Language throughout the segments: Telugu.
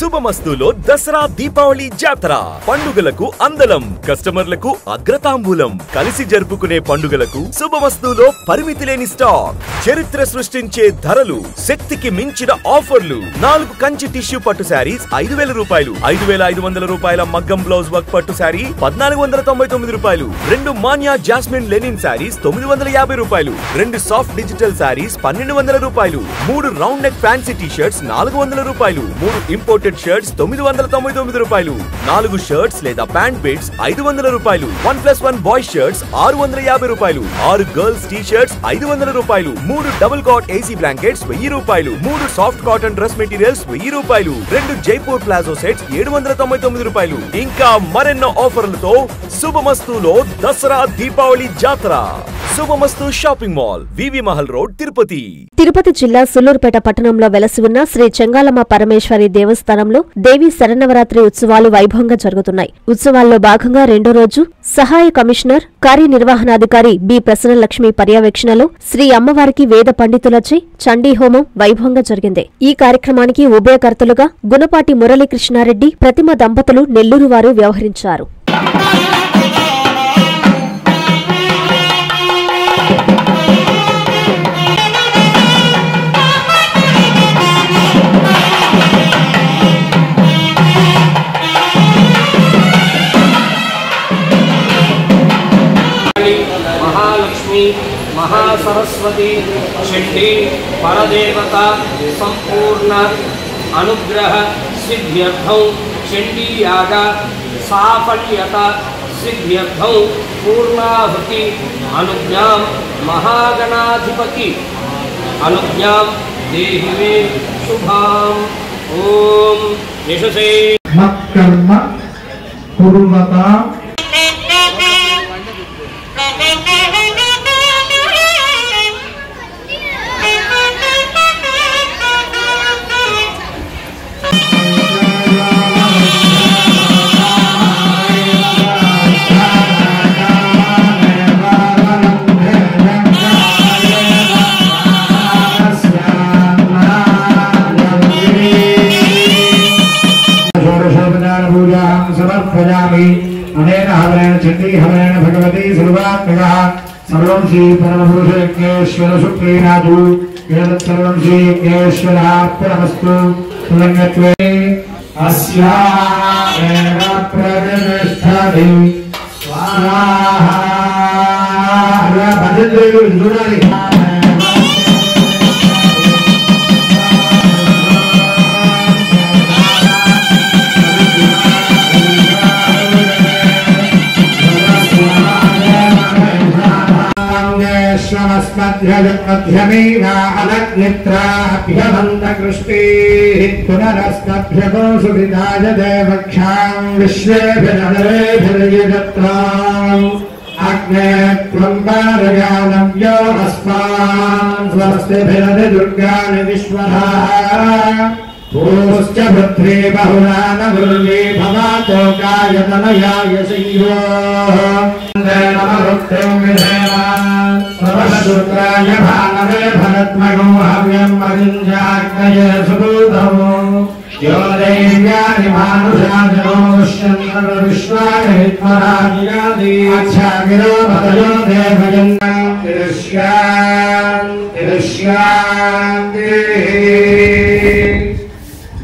శుభమస్తులో దసరా దీపావళి జాతర. పండుగలకు అందలం కస్టమర్లకు అగ్రతాంబూలం. కలిసి జరుపుకునే పండుగలకు శుభమస్తులో పరిమితి లేని స్టాక్. చరిత్ర సృష్టించే ధరలు శక్తికి మించిన ఆఫర్లు. నాలుగు కంచి టిష్యూ పట్టు శారీస్ ఐదు వేల రూపాయలు. ఐదు వేల ఐదు వందల రూపాయల మగ్గం బ్లౌజ్ వర్క్ పట్టు శారీ పద్నాలుగు వందల తొంభై తొమ్మిది రూపాయలు. రెండు మాన్యా జాస్మిన్ లెనిన్ శారీస్ తొమ్మిది వందల యాభై రూపాయలు. రెండు సాఫ్ట్ డిజిటల్ శారీస్ పన్నెండు వందల రూపాయలు. మూడు round neck fancy T shirts నాలుగు వందల రూపాయలు. మూడు ఇంపోర్టెడ్ షర్ట్స్ తొమ్మిది వందల తొంభై తొమ్మిది రూపాయలు. నాలుగు షర్ట్స్ లేదా ప్యాంట్ బిట్స్ ఐదు వందల రూపాయలు. One plus one boy shirts ఆరు వందల యాభై రూపాయలు. ఆరు గర్ల్స్ టీ షర్ట్స్ ఐదు వందల రూపాయలు. మూడు డబుల్ కాట్ ఏసీ బ్లాంకెట్స్ వెయ్యి రూపాయలు. మూడు సాఫ్ట్ కాటన్ డ్రెస్ మెటీరియల్స్ వెయ్యి రూపాయలు. రెండు జైపూర్ ప్లాజో సెట్స్ ఏడు వందల తొంభై తొమ్మిది రూపాయలు. ఇంకా మరెన్నో ఆఫర్లతో శుభమస్తులో దసరా దీపావళి జాతర. Shubhamastu shopping mall VV Mahal road Tirupati. Tirupati జిల్లా సుల్లూరుపేట పట్టణంలో వెలసి ఉన్న శ్రీ చెంగాలమ్మ పరమేశ్వరి దేవస్థానంలో దేవి శరణవరాత్రి ఉత్సవాలు వైభవంగా జరుగుతున్నాయి. ఉత్సవాల్లో భాగంగా రెండో రోజు సహాయ కమిషనర్ కార్యనిర్వహణాధికారి బి ప్రసన్నలక్ష్మి పర్యవేక్షణలో శ్రీ అమ్మవారికి వేద పండితులచే చండీ హోమం వైభవంగా జరిగింది. ఈ కార్యక్రమానికి ఉభయకర్తలుగా గుణపాటి మురళీకృష్ణారెడ్డి ప్రతిమ దంపతులు నెల్లూరు వారు వ్యవహరించారు. महासरस्वती शिंडी परदेवता, संपूर्ण अनुग्रह, सिद्ध्यर्थ शिंडी याग साफल्यता, सिद्ध्यर्थ, पूर्णाहुति अनुज्ञा महागणाधिपति अनुज्ञा देहिवे शुभाम, ओम, यशसे। मत्कर्म कुर्वता श्री हरेण भगवती सर्वात्मकः सर्वं श्रीपरमपुरुषयज्ञेश्वरसुप्रीणातु एतत्सर्वं श्रीयज्ञेश्वरः परमस्तु सुरङ्गत्वे अस्या एव प्रतिष्ठति स्वाहा भजते पुनरस्मभ्यभ्यमेवाहलग्नित्राभ्यबन्धकृष्टेः पुनरस्मभ्यगोसुभिदाय देवक्षाम् विश्वेभिरनरेभिर्यजत्राम् अग्ने त्वम्बारगानव्यो अस्मान् स्वस्तिभिरनि दुर्गाणि विश्वः भूश्च वृद्धे बहुनानवृल्ले न शूक्राय भानवे भरत्मगो हव्यम् अगिञ्जाग्नय सुदूतमो यो देव्यानि भानुषाजनोष्यन्तर्विश्वाय हित्मराजिरादीच्छागिरो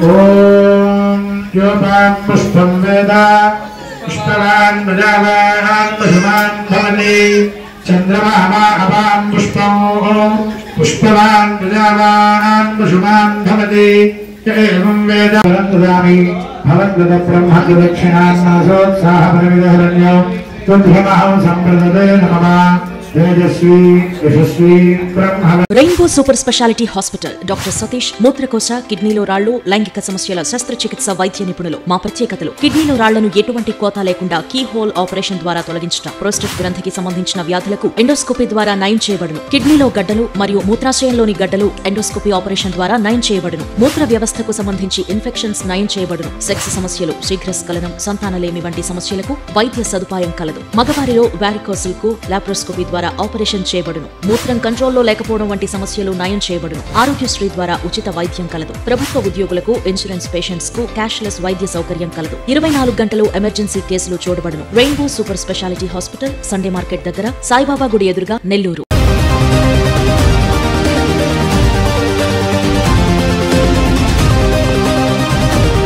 पूर्णं मे भूया क्षितमसि मामे क्षेष्टाः मम बृहस्यैव पुष्पं वेद पुष्पवान् प्रजावान् पशुमान् भवति चन्द्रमा अपां पुष्पं पुष्पवान् प्रजावान् पशुमान् भवति एवं वेद ददामि भवद्गत ब्रह्मदक्षिणान्नासोत्साहपरिविदहरण्यो तुभ्यमहं सम्प्रदते नमः तेजस्वी यशस्वी ब्रह्म rainbow super speciality hospital doctor Satish మూత్రకోశ కిడ్నీలో రాళ్ళు లైంగిక సమస్యల శస్త్రచికిత్స వైద్య నిపుణులు. మా ప్రత్యేకతలు కిడ్నీలో రాళ్ళను ఎటువంటి కోత లేకుండా కీ హోల్ ఆపరేషన్ ద్వారా తొలగించడం ప్రోస్టెట్ గ్రంథికి సంబంధించిన వ్యాధులకు ఎండోస్కోపీ ద్వారా నయం చేయబడును. కిడ్నీలో గడ్డలు మరియు మూత్రాశయంలోని గడ్డలు ఎండోస్కోపీ ఆపరేషన్ ద్వారా నయం చేయబడును. మూత్ర వ్యవస్థకు సంబంధించి ఇన్ఫెక్షన్స్ నయం చేయబడును. సెక్స్ సమస్యలు శీఘ్రస్ఖలనం సంతానలేమి వంటి సమస్యలకు వైద్య సదుపాయం కలదు. మగవారిలో వ్యారికోసిల్కు లాప్రోస్కోపీ ద్వారా ఆపరేషన్ చేయబడును. మూత్రం కంట్రోల్లో లేకపోవడం వంటి సమస్యలు నయం చేయబడును. ఆరోగ్యశ్రీ ద్వారా ఉచిత వైద్యం కలదు. ప్రభుత్వ ఉద్యోగులకు ఇన్సూరెన్స్ పేషెంట్స్కు క్యాష్లెస్ వైద్య సౌకర్యం కలదు. ఇరవై నాలుగు గంటలు ఎమర్జెన్సీ కేసులు చూడబడును. Rainbow super speciality hospital Sunday market దగ్గర సాయిబాబా గుడి ఎదురుగా నెల్లూరు.